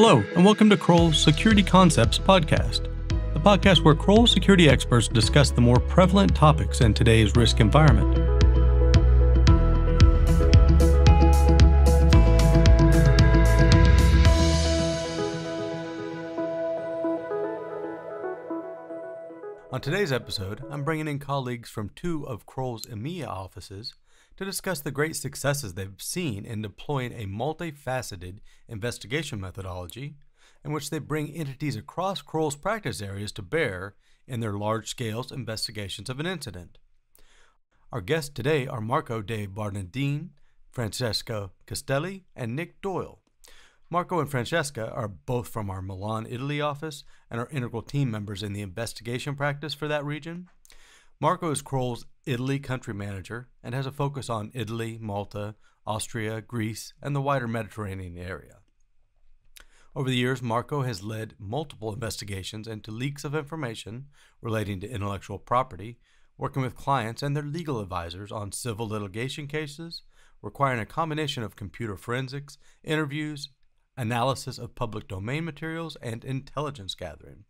Hello, and welcome to Kroll's Security Concepts podcast, the podcast where Kroll security experts discuss the more prevalent topics in today's risk environment. On today's episode, I'm bringing in colleagues from two of Kroll's EMEA offices to discuss the great successes they've seen in deploying a multifaceted investigation methodology in which they bring entities across Kroll's practice areas to bear in their large scale investigations of an incident. Our guests today are Marco de Bernardin, Francesca Castelli, and Nick Doyle. Marco and Francesca are both from our Milan, Italy office and are integral team members in the investigation practice for that region. Marco is Kroll's Italy country manager and has a focus on Italy, Malta, Austria, Greece, and the wider Mediterranean area. Over the years, Marco has led multiple investigations into leaks of information relating to intellectual property, working with clients and their legal advisors on civil litigation cases, requiring a combination of computer forensics, interviews, analysis of public domain materials, and intelligence gathering.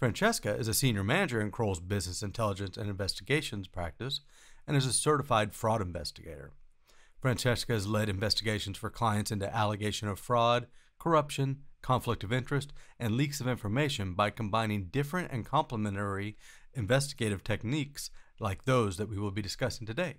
Francesca is a senior manager in Kroll's business intelligence and investigations practice and is a certified fraud investigator. Francesca has led investigations for clients into allegation of fraud, corruption, conflict of interest, and leaks of information by combining different and complementary investigative techniques like those that we will be discussing today.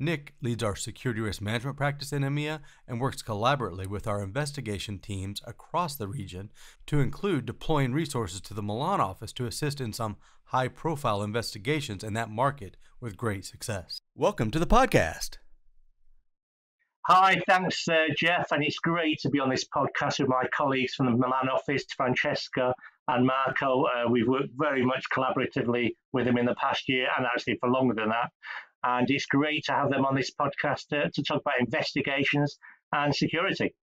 Nick leads our security risk management practice in EMEA and works collaboratively with our investigation teams across the region to include deploying resources to the Milan office to assist in some high profile investigations in that market with great success. Welcome to the podcast. Hi, thanks, uh, Jeff. And it's great to be on this podcast with my colleagues from the Milan office, Francesca and Marco. Uh, we've worked very much collaboratively with them in the past year and actually for longer than that. And it's great to have them on this podcast to, to talk about investigations and security.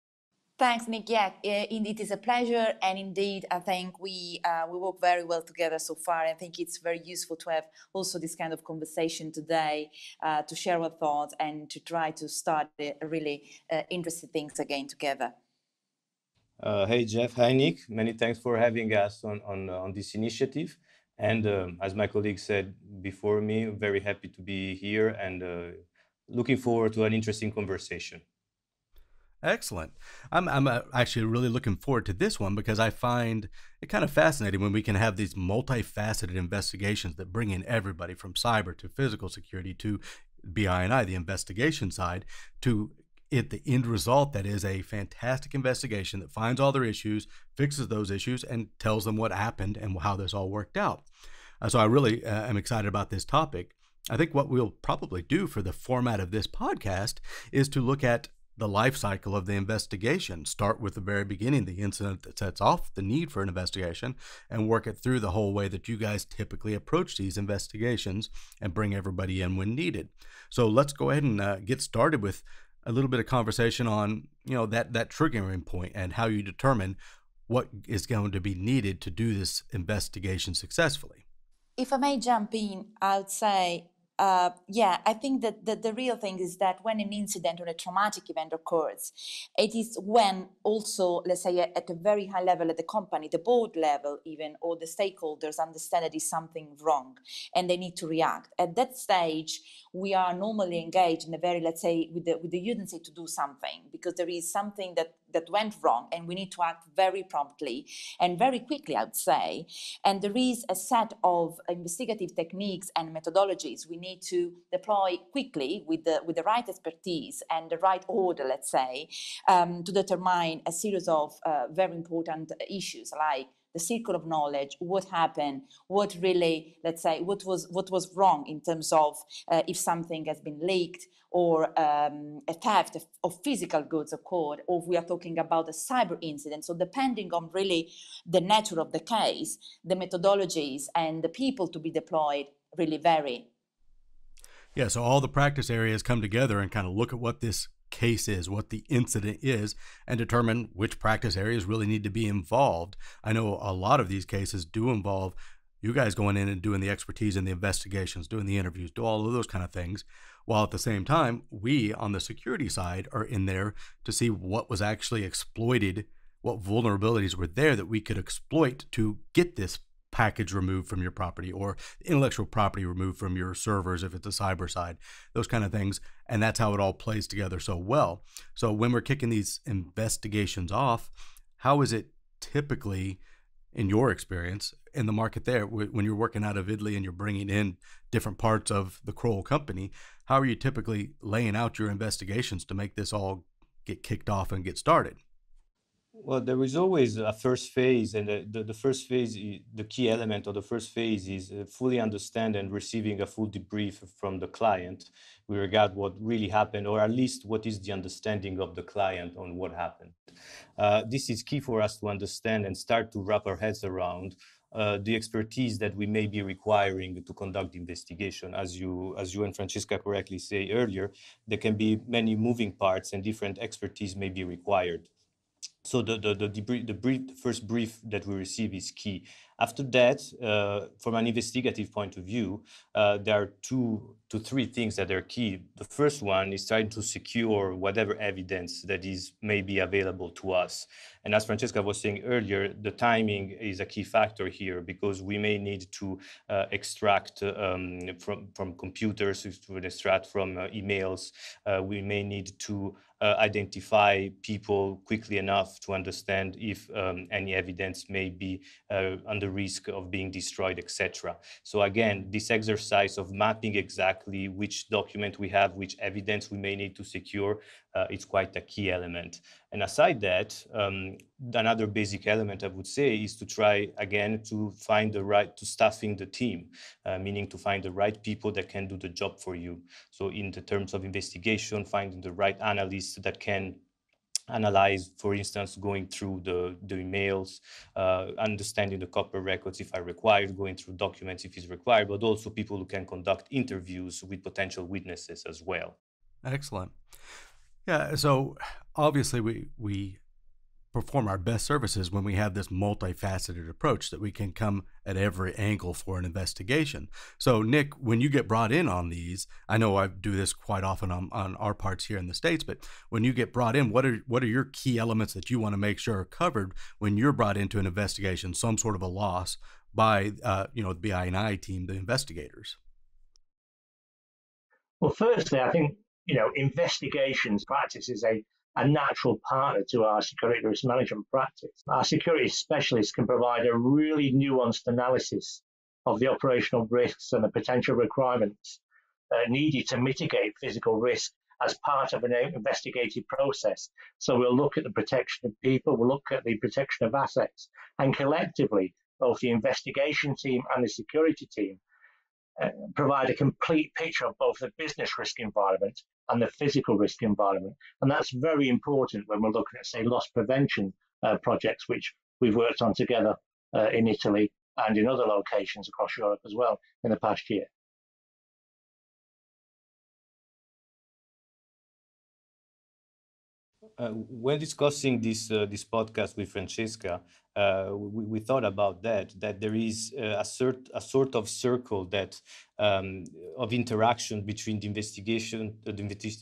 Thanks, Nick. Yeah, indeed, it is a pleasure, and indeed, I think we uh, we work very well together so far. I think it's very useful to have also this kind of conversation today uh, to share our thoughts and to try to start really uh, interesting things again together. Uh, hey Jeff, hi Nick. Many thanks for having us on on on this initiative. And um, as my colleague said before me, very happy to be here and uh, looking forward to an interesting conversation. Excellent. I'm, I'm uh, actually really looking forward to this one because I find it kind of fascinating when we can have these multifaceted investigations that bring in everybody from cyber to physical security to BI&I, the investigation side, to it the end result that is a fantastic investigation that finds all their issues, fixes those issues, and tells them what happened and how this all worked out. Uh, so I really uh, am excited about this topic. I think what we'll probably do for the format of this podcast is to look at the life cycle of the investigation. Start with the very beginning, the incident that sets off the need for an investigation, and work it through the whole way that you guys typically approach these investigations and bring everybody in when needed. So let's go ahead and uh, get started with a little bit of conversation on you know that that triggering point and how you determine what is going to be needed to do this investigation successfully. If I may jump in, I would say uh, yeah, I think that the, the real thing is that when an incident or a traumatic event occurs, it is when also, let's say, at a very high level at the company, the board level, even, or the stakeholders understand that is something wrong and they need to react. At that stage, we are normally engaged in a very, let's say, with the, with the urgency to do something because there is something that that went wrong and we need to act very promptly and very quickly, I would say. And there is a set of investigative techniques and methodologies we need to deploy quickly with the, with the right expertise and the right order, let's say, um, to determine a series of uh, very important issues like the circle of knowledge, what happened, what really, let's say, what was what was wrong in terms of uh, if something has been leaked or um, a theft of physical goods occurred, or we are talking about a cyber incident. So depending on really the nature of the case, the methodologies and the people to be deployed really vary. Yeah, so all the practice areas come together and kind of look at what this case is, what the incident is, and determine which practice areas really need to be involved. I know a lot of these cases do involve you guys going in and doing the expertise and the investigations, doing the interviews, do all of those kind of things. While at the same time, we on the security side are in there to see what was actually exploited what vulnerabilities were there that we could exploit to get this package removed from your property or intellectual property removed from your servers if it's a cyber side, those kind of things. And that's how it all plays together so well. So when we're kicking these investigations off, how is it typically, in your experience, in the market there, when you're working out of Italy and you're bringing in different parts of the Kroll company, how are you typically laying out your investigations to make this all get kicked off and get started? Well, there is always a first phase, and the, the, the, first phase, the key element of the first phase is uh, fully understand and receiving a full debrief from the client with regard what really happened, or at least what is the understanding of the client on what happened. Uh, this is key for us to understand and start to wrap our heads around uh, the expertise that we may be requiring to conduct investigation. As you, as you and Francesca correctly say earlier, there can be many moving parts and different expertise may be required. So the, the, the, the, brief, the first brief that we receive is key. After that, uh, from an investigative point of view, uh, there are two to three things that are key. The first one is trying to secure whatever evidence that is maybe available to us. And as Francesca was saying earlier, the timing is a key factor here because we may need to uh, extract um, from, from computers, to extract from uh, emails. Uh, we may need to uh, identify people quickly enough to understand if um, any evidence may be under the risk of being destroyed, etc. So again, this exercise of mapping exactly which document we have, which evidence we may need to secure, uh, it's quite a key element. And aside that, um, another basic element I would say is to try again to find the right, to staffing the team, uh, meaning to find the right people that can do the job for you. So in the terms of investigation, finding the right analysts that can analyze, for instance, going through the, the emails, uh, understanding the copper records if are required, going through documents if it's required, but also people who can conduct interviews with potential witnesses as well. Excellent. Yeah, so obviously we we perform our best services when we have this multifaceted approach that we can come at every angle for an investigation. So, Nick, when you get brought in on these, I know I do this quite often on, on our parts here in the states, but when you get brought in, what are what are your key elements that you want to make sure are covered when you're brought into an investigation, some sort of a loss by uh, you know the BI&I team, the investigators? Well, firstly, I think you know investigations practice is a a natural partner to our security risk management practice. Our security specialists can provide a really nuanced analysis of the operational risks and the potential requirements uh, needed to mitigate physical risk as part of an investigative process. So we'll look at the protection of people, we'll look at the protection of assets, and collectively, both the investigation team and the security team uh, provide a complete picture of both the business risk environment and the physical risk environment. And that's very important when we're looking at, say, loss prevention uh, projects, which we've worked on together uh, in Italy and in other locations across Europe as well in the past year. Uh, when discussing this uh, this podcast with Francesca, uh, we, we, thought about that that there is uh, a sort a sort of circle that um, of interaction between the investigation, the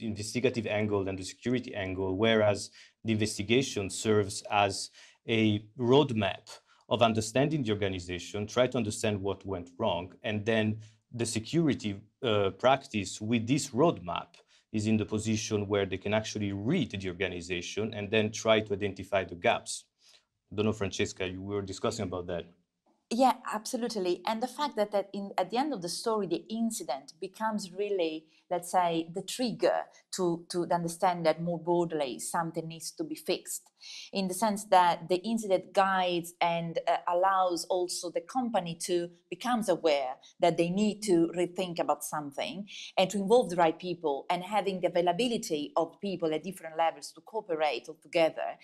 investigative angle, and the security angle, whereas the investigation serves as a roadmap of understanding the organization, try to understand what went wrong, and then the security uh, practice with this roadmap is in the position where they can actually read the organization and then try to identify the gaps. Don't know, Francesca, you were discussing about that. Yeah, absolutely. And the fact that, that in, at the end of the story, the incident becomes really, let's say, the trigger to, to understand that more broadly something needs to be fixed in the sense that the incident guides and uh, allows also the company to becomes aware that they need to rethink about something and to involve the right people and having the availability of people at different levels to cooperate all together.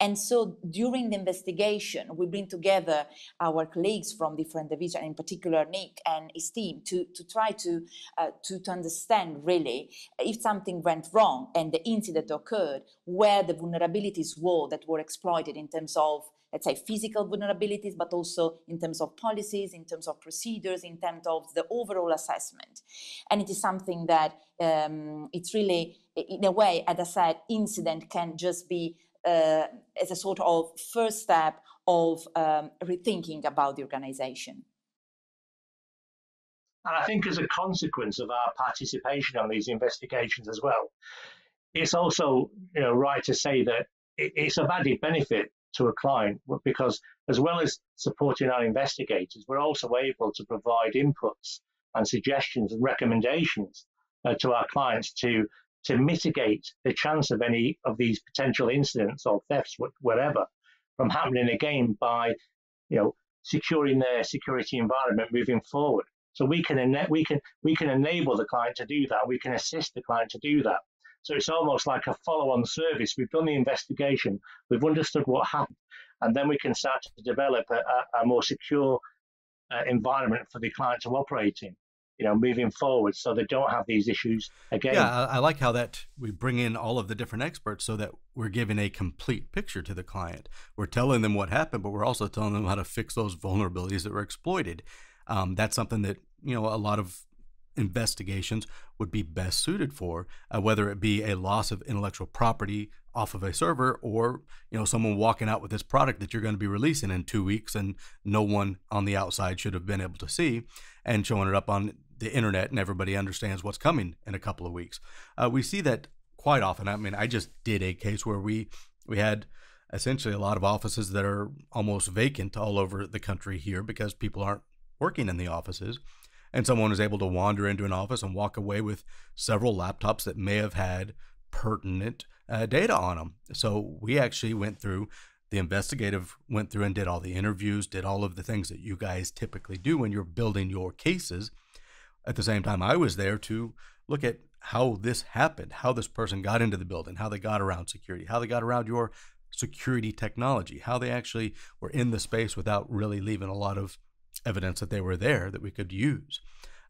And so during the investigation, we bring together our colleagues from different divisions, in particular Nick and his team, to, to try to, uh, to, to understand really if something went wrong and the incident occurred, where the vulnerabilities were that were exploited in terms of let's say physical vulnerabilities, but also in terms of policies, in terms of procedures, in terms of the overall assessment. And it is something that um, it's really, in a way, as I said, incident can just be uh, as a sort of first step of um, rethinking about the organization. And I think as a consequence of our participation on these investigations as well, it's also you know right to say that it's of added benefit to a client because as well as supporting our investigators, we're also able to provide inputs and suggestions and recommendations uh, to our clients to to mitigate the chance of any of these potential incidents or thefts, whatever, from happening again by, you know, securing their security environment moving forward. So we can we can we can enable the client to do that. We can assist the client to do that. So it's almost like a follow-on service. We've done the investigation, we've understood what happened, and then we can start to develop a, a more secure uh, environment for the client to operate in you know, moving forward so they don't have these issues again. Yeah, I, like how that we bring in all of the different experts so that we're giving a complete picture to the client. We're telling them what happened, but we're also telling them how to fix those vulnerabilities that were exploited. Um, that's something that, you know, a lot of investigations would be best suited for, uh, whether it be a loss of intellectual property off of a server or you know someone walking out with this product that you're going to be releasing in two weeks and no one on the outside should have been able to see and showing it up on the internet and everybody understands what's coming in a couple of weeks. Uh, we see that quite often. I mean, I just did a case where we we had essentially a lot of offices that are almost vacant all over the country here because people aren't working in the offices. And someone was able to wander into an office and walk away with several laptops that may have had pertinent uh, data on them. So we actually went through the investigative went through and did all the interviews, did all of the things that you guys typically do when you're building your cases at the same time, I was there to look at how this happened, how this person got into the building, how they got around security, how they got around your security technology, how they actually were in the space without really leaving a lot of evidence that they were there that we could use.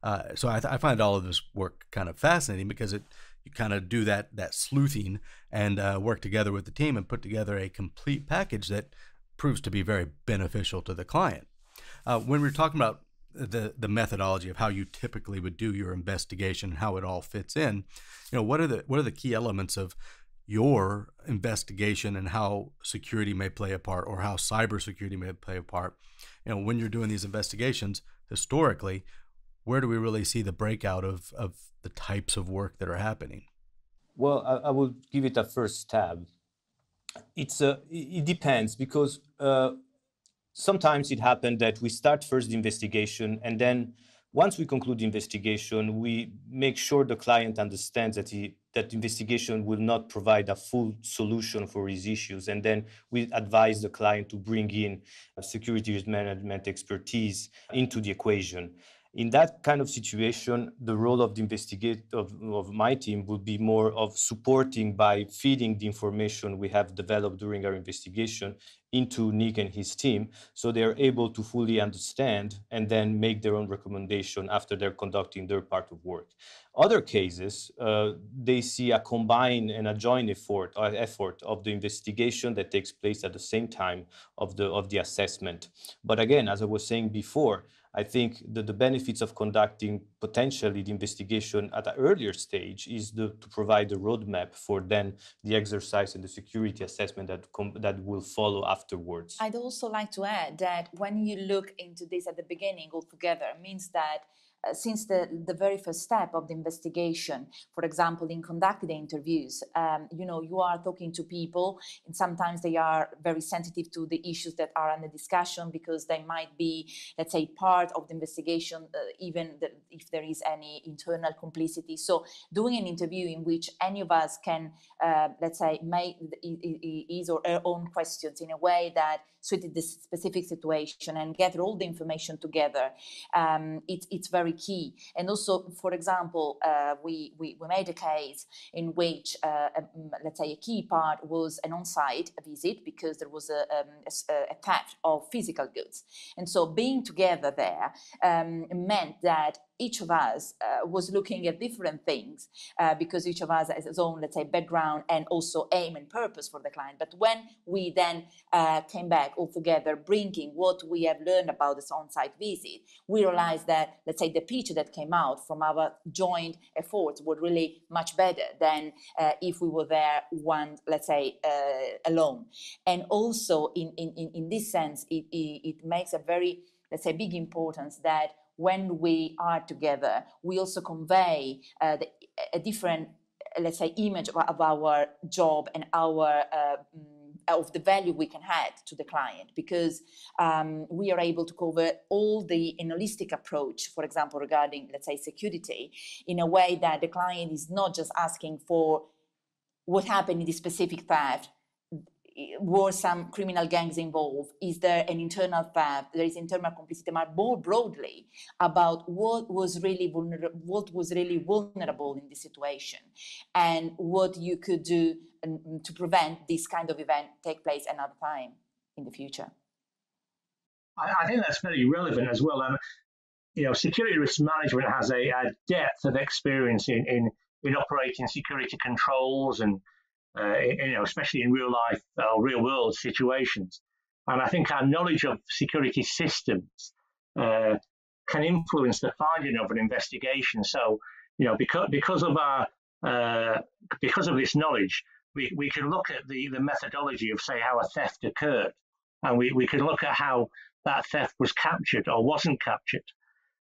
Uh, so I, I, find all of this work kind of fascinating because it you kind of do that that sleuthing and uh, work together with the team and put together a complete package that proves to be very beneficial to the client. Uh, when we're talking about the the methodology of how you typically would do your investigation and how it all fits in you know what are the what are the key elements of your investigation and how security may play a part or how cybersecurity may play a part you know when you're doing these investigations historically where do we really see the breakout of of the types of work that are happening? Well i, I will give it a first stab. It's a it depends because uh, sometimes it happened that we start first the investigation and then once we conclude the investigation, we make sure the client understands that he, that the investigation will not provide a full solution for his issues. And then we advise the client to bring in security risk management expertise into the equation in that kind of situation, the role of the investigate of, of my team would be more of supporting by feeding the information we have developed during our investigation into Nick and his team, so they're able to fully understand and then make their own recommendation after they're conducting their part of work. Other cases, uh, they see a combined and a joint effort, uh, effort of the investigation that takes place at the same time of the of the assessment. But again, as I was saying before, I think that the benefits of conducting potentially the investigation at an earlier stage is the, to provide a roadmap for then the exercise and the security assessment that, that will follow afterwards. I'd also like to add that when you look into this at the beginning altogether, means that since the, the very first step of the investigation, for example, in conducting the interviews, um, you know, you are talking to people and sometimes they are very sensitive to the issues that are under discussion because they might be, let's say, part of the investigation, uh, even the, if there is any internal complicity. So doing an interview in which any of us can, uh, let's say, make his or her own questions in a way that suited this specific situation and gather all the information together, um, it, it's very key. And also, for example, uh, we, we, we, made a case in which, uh, um, let's say, a key part was an on-site visit because there was a, um, a, a, theft of physical goods. And so being together there um, meant that each of us uh, was looking at different things uh, because each of us has his own, let's say, background and also aim and purpose for the client. But when we then uh, came back all together, bringing what we have learned about this on-site visit, we realized that, let's say, the picture that came out from our joint efforts was really much better than uh, if we were there one, let's say, uh, alone. And also, in, in, in this sense, it, it, it makes a very, let's say, big importance that when we are together, we also convey uh, the, a different, let's say, image of, of our job and our uh, mm, of the value we can add to the client. Because um, we are able to cover all the holistic approach, for example, regarding, let's say, security, in a way that the client is not just asking for what happened in this specific theft, were some criminal gangs involved? Is there an internal theft? There is internal complicity, more broadly about what was really vulnerable, what was really vulnerable in this situation, and what you could do um, to prevent this kind of event take place another time in the future. I, I think that's very relevant as well. Um, you know, security risk management has a, a depth of experience in, in in operating security controls and uh, you know, especially in real life or real world situations. And I think our knowledge of security systems uh, can influence the finding of an investigation. So, you know, because because of our uh, because of this knowledge, we, we can look at the, the methodology of say how a theft occurred, and we, we can look at how that theft was captured or wasn't captured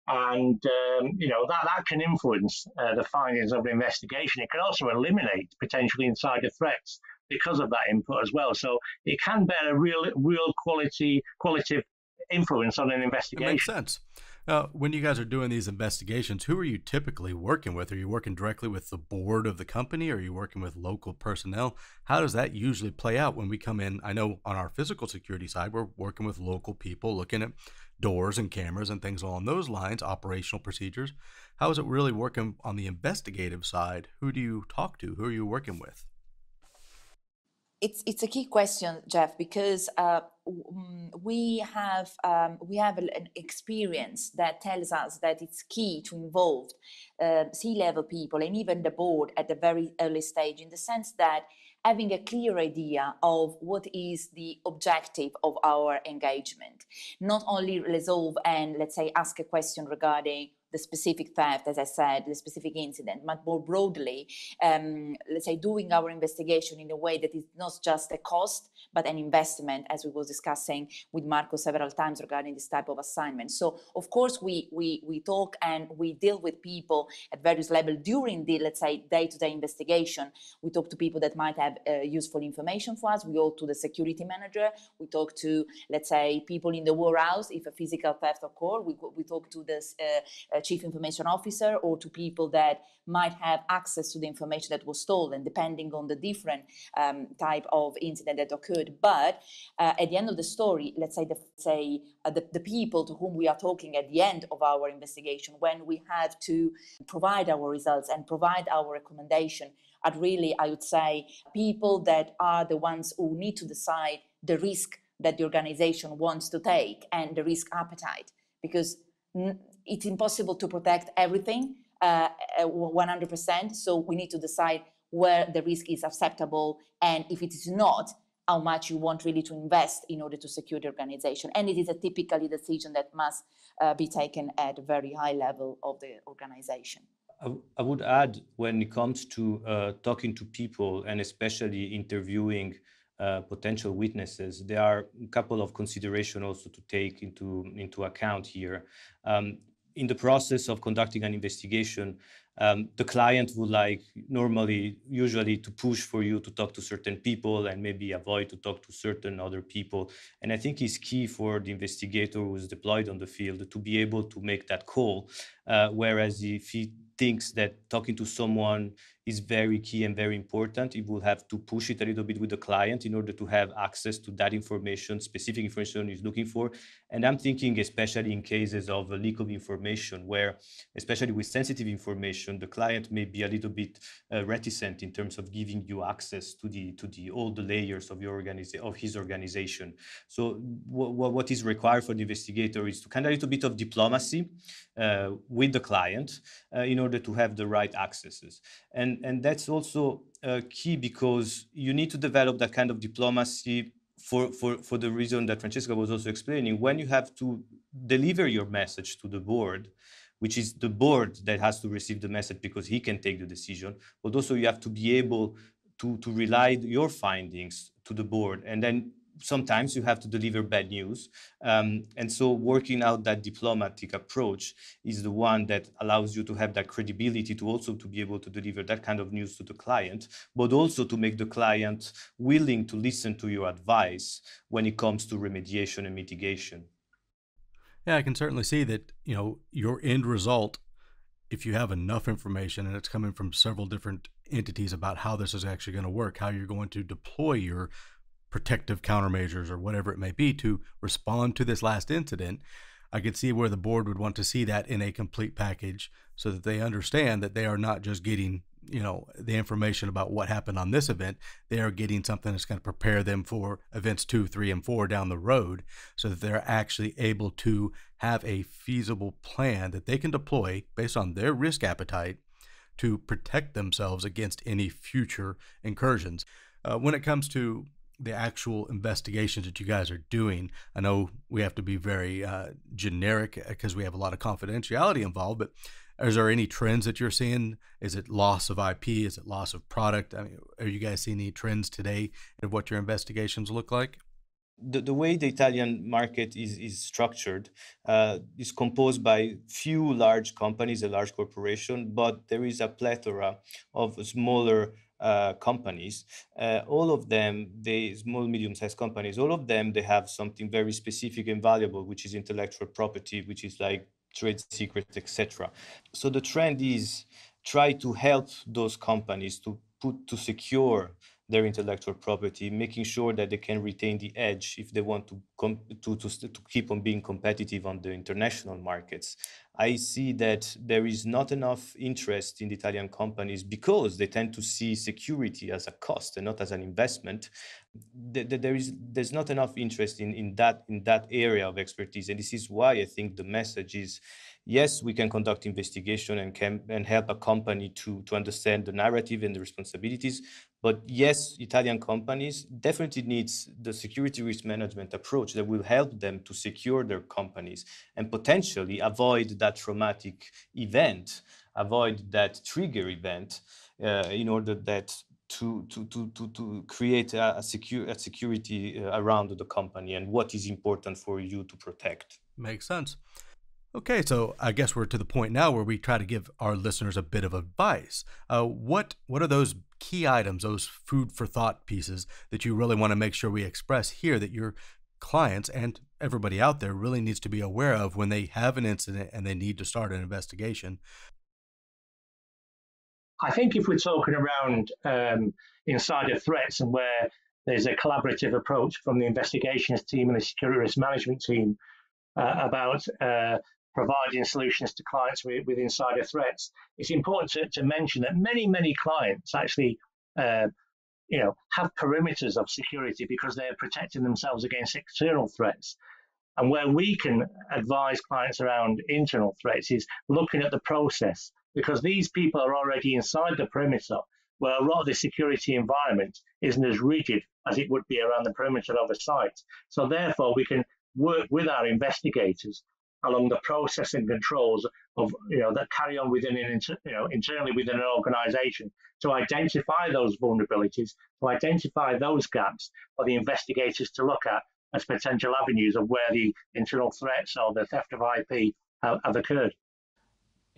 and um, you know that that can influence uh, the findings of the investigation. It can also eliminate potentially insider threats because of that input as well. So it can bear a real real quality qualitative influence on an investigation. It makes sense. Uh, when you guys are doing these investigations, who are you typically working with? Are you working directly with the board of the company? Or are you working with local personnel? How does that usually play out when we come in? I know on our physical security side, we're working with local people, looking at doors and cameras and things along those lines, operational procedures. How is it really working on the investigative side? Who do you talk to? Who are you working with? It's it's a key question, Jeff, because uh, mm, we have um, we have an experience that tells us that it's key to involve uh, C-level people and even the board at the very early stage, in the sense that having a clear idea of what is the objective of our engagement, not only resolve and let's say ask a question regarding the specific theft, as I said, the specific incident, but more broadly, um, let's say doing our investigation in a way that is not just a cost, but an investment, as we was discussing with Marco several times regarding this type of assignment. So of course we we we talk and we deal with people at various levels during the let's say day-to-day investigation. We talk to people that might have uh, useful information for us. We go to the security manager. We talk to let's say people in the warehouse if a physical theft occur. We we talk to the uh, chief information officer or to people that might have access to the information that was stolen, depending on the different um, type of incident that occurred. But uh, at the end of the story, let's say the say uh, the, the people to whom we are talking at the end of our investigation, when we have to provide our results and provide our recommendation, are really, I would say, people that are the ones who need to decide the risk that the organization wants to take and the risk appetite because it's impossible to protect everything uh, 100%. So we need to decide where the risk is acceptable and if it is not, how much you want really to invest in order to secure the organization. And it is a typically decision that must uh, be taken at a very high level of the organization. I would add when it comes to uh, talking to people and especially interviewing uh, potential witnesses, there are a couple of considerations also to take into, into account here. Um, in the process of conducting an investigation, um, the client would like normally, usually to push for you to talk to certain people and maybe avoid to talk to certain other people. And I think it's key for the investigator who is deployed on the field to be able to make that call. Uh, whereas if he thinks that talking to someone is very key and very important. It will have to push it a little bit with the client in order to have access to that information, specific information he's looking for. And I'm thinking, especially in cases of a leak of information, where, especially with sensitive information, the client may be a little bit uh, reticent in terms of giving you access to the to the all the layers of your organiza- of his organization. So, what is required for the investigator is to kind of a little bit of diplomacy uh, with the client uh, in order to have the right accesses. And, and that's also uh, key because you need to develop that kind of diplomacy for, for, for the reason that Francesca was also explaining. When you have to deliver your message to the board, which is the board that has to receive the message because he can take the decision, but also you have to be able to, to rely your findings to the board and then sometimes you have to deliver bad news. Um, and so working out that diplomatic approach is the one that allows you to have that credibility to also to be able to deliver that kind of news to the client, but also to make the client willing to listen to your advice when it comes to remediation and mitigation. Yeah, I can certainly see that, you know, your end result, if you have enough information and it's coming from several different entities about how this is actually going to work, how you're going to deploy your protective countermeasures or whatever it may be to respond to this last incident, I could see where the board would want to see that in a complete package so that they understand that they are not just getting, you know, the information about what happened on this event. They are getting something that's going to prepare them for events two, three, and four down the road so that they're actually able to have a feasible plan that they can deploy based on their risk appetite to protect themselves against any future incursions. Uh, when it comes to the actual investigations that you guys are doing. I know we have to be very uh, generic because uh, we have a lot of confidentiality involved, but is there any trends that you're seeing? Is it loss of IP? Is it loss of product? I mean, are you guys seeing any trends today of what your investigations look like? The, the way the Italian market is, is structured uh, is composed by few large companies, a large corporation, but there is a plethora of smaller uh, companies, uh, all of them, they small, medium-sized companies, all of them, they have something very specific and valuable, which is intellectual property, which is like trade secrets, etc. So the trend is try to help those companies to put to secure their intellectual property, making sure that they can retain the edge if they want to, to, to, to keep on being competitive on the international markets. I see that there is not enough interest in the Italian companies because they tend to see security as a cost and not as an investment. There is there's not enough interest in, in that in that area of expertise, and this is why I think the message is yes, we can conduct investigation and can and help a company to to understand the narrative and the responsibilities. But yes, Italian companies definitely needs the security risk management approach that will help them to secure their companies and potentially avoid that traumatic event, avoid that trigger event, uh, in order that to to to to, create a, a secure a security uh, around the company and what is important for you to protect. Makes sense. Okay, so I guess we're to the point now where we try to give our listeners a bit of advice. Uh, what what are those key items, those food for thought pieces that you really want to make sure we express here that your clients and everybody out there really needs to be aware of when they have an incident and they need to start an investigation? I think if we're talking around um, insider threats and where there's a collaborative approach from the investigations team and the security risk management team uh, about uh, providing solutions to clients with, with insider threats. It's important to, to, mention that many, many clients actually, uh, you know, have perimeters of security because they're protecting themselves against external threats. And where we can advise clients around internal threats is looking at the process because these people are already inside the perimeter where a lot of the security environment isn't as rigid as it would be around the perimeter of a site. So therefore, we can work with our investigators along the process and controls of you know that carry on within an you know internally within an organization to identify those vulnerabilities to identify those gaps for the investigators to look at as potential avenues of where the internal threats or the theft of IP have, have occurred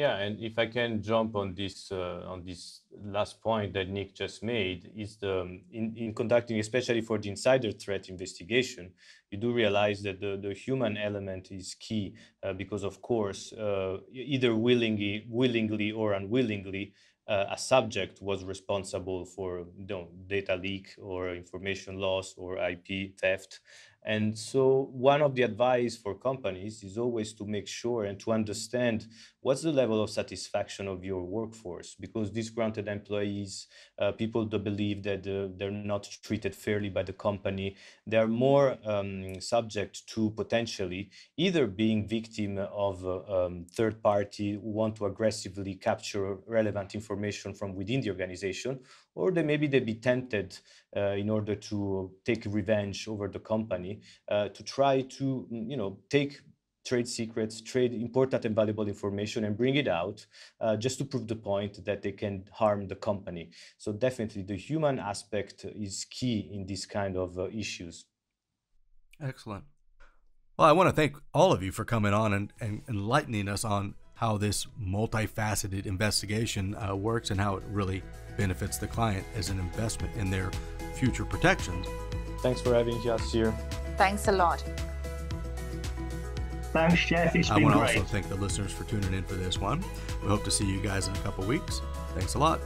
yeah, and if I can jump on this uh, on this last point that Nick just made is the in, in conducting, especially for the insider threat investigation, you do realize that the, the human element is key uh, because, of course, uh, either willingly, willingly or unwillingly, uh, a subject was responsible for you know, data leak or information loss or IP theft. And so one of the advice for companies is always to make sure and to understand what's the level of satisfaction of your workforce because disgruntled employees, uh, people that believe that uh, they're not treated fairly by the company, they're more um, subject to potentially either being victim of uh, um, third party who want to aggressively capture relevant information from within the organization or they maybe they be tempted uh, in order to take revenge over the company uh, to try to you know take trade secrets, trade important and valuable information and bring it out uh, just to prove the point that they can harm the company. So definitely the human aspect is key in this kind of uh, issues. Excellent. Well, I want to thank all of you for coming on and, and enlightening us on how this multifaceted investigation uh, works and how it really benefits the client as an investment in their future protections. Thanks for having us here. Thanks a lot. Thanks, Jeff. It's I been want to great. also thank the listeners for tuning in for this one. We hope to see you guys in a couple weeks. Thanks a lot.